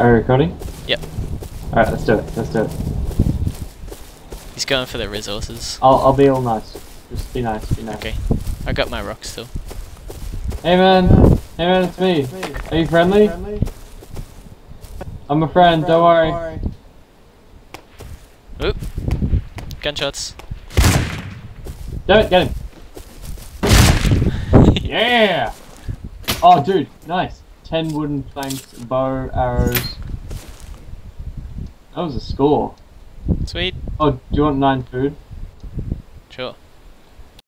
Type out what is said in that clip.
Are you recording? Yep. Alright, let's do it. Let's do it. He's going for the resources. I'll, I'll be all nice. Just be nice, be nice. Okay. I got my rocks still. Hey man! Hey man, it's me. Are you friendly? I'm a friend, don't worry. Oop. Gunshots. Damn it, get him! yeah! Oh dude, nice. Ten wooden planks, bow, arrows. That was a score. Sweet. Oh, do you want nine food? Sure.